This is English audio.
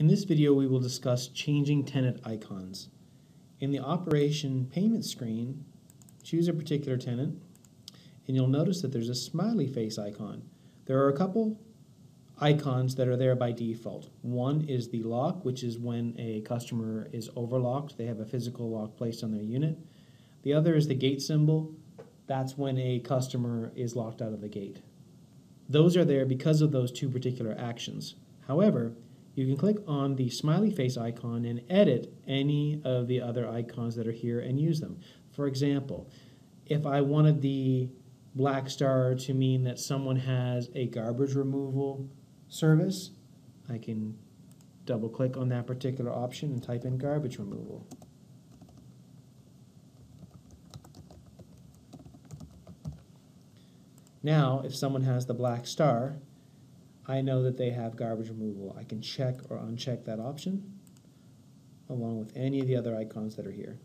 In this video, we will discuss changing tenant icons. In the operation payment screen, choose a particular tenant, and you'll notice that there's a smiley face icon. There are a couple icons that are there by default. One is the lock, which is when a customer is overlocked, they have a physical lock placed on their unit. The other is the gate symbol. That's when a customer is locked out of the gate. Those are there because of those two particular actions. However, you can click on the smiley face icon and edit any of the other icons that are here and use them. For example, if I wanted the black star to mean that someone has a garbage removal service, I can double click on that particular option and type in garbage removal. Now, if someone has the black star, I know that they have garbage removal. I can check or uncheck that option along with any of the other icons that are here.